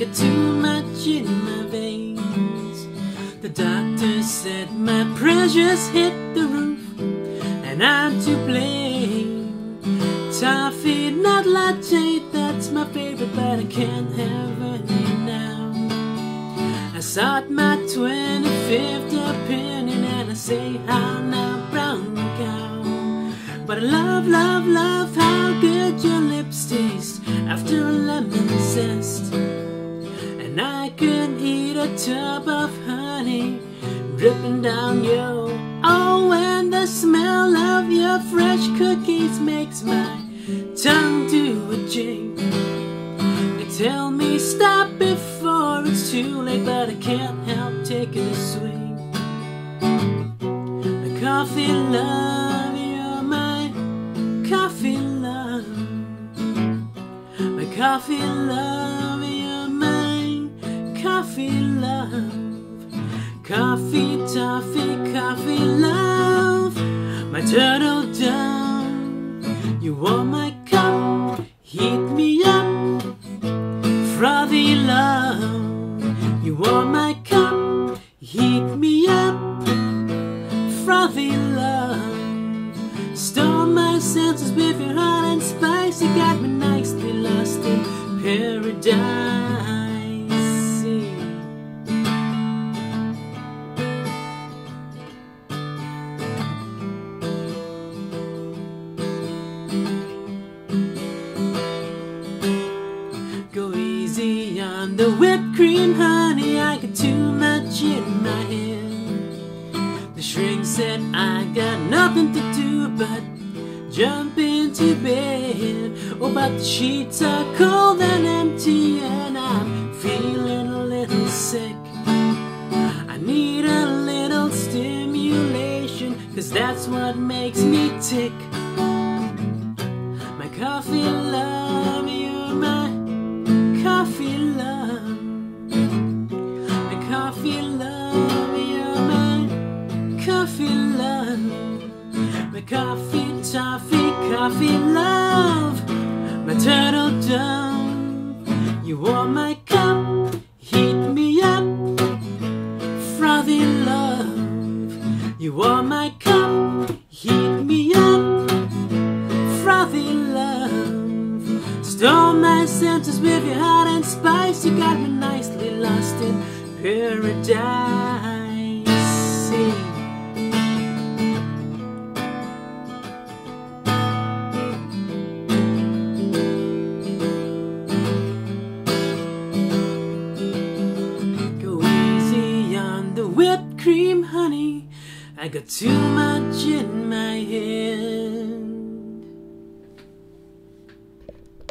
got too much in my veins. The doctor said my pressures hit the roof, and I'm to blame. But I can't have any now. I sought my 25th opinion, and I say, how now, brown cow. But I love, love, love how good your lips taste after a lemon zest. And I could eat a tub of honey dripping down your. Oh, and the smell of your fresh cookies makes my tongue do a jig. Tell me stop before it's too late, but I can't help taking a swing. The coffee love, you're my coffee love. My coffee love, you're my coffee love. Coffee, are my cup, heat me up. Frothy love, stole my senses with your heart and spice. You got me nicely lost in paradise. Nothing to do but jump into bed. Oh, but the sheets are cold and empty, and I'm feeling a little sick. I need a little stimulation, cause that's what makes me tick. My coffee love, My coffee, toffee, coffee love. My turtle dove, you are my cup, heat me up. Frothy love, you are my cup, heat me up. Frothy love, stole my senses with your heart and spice. You got me nicely lost in paradise. I got too much in my head.